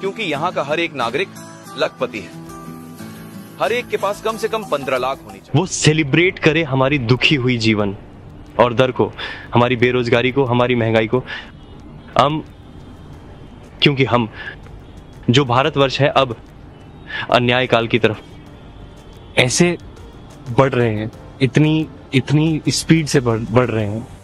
क्योंकि यहाँ का हर एक नागरिक लखपति है। हर एक के पास कम से कम पंद्रह लाख होनी चाहिए। वो सेलिब्रेट करे हमारी दुखी हुई जीवन और दर को, हमारी बेरोजगारी को, हमारी महँगाई को। हम, क्योंकि हम, जो भारतवर्ष है अब अन्याय काल की तरफ़ ऐसे बढ़ रहे हैं, इतनी इतनी स्पीड से बढ़ बढ़ रहे हैं।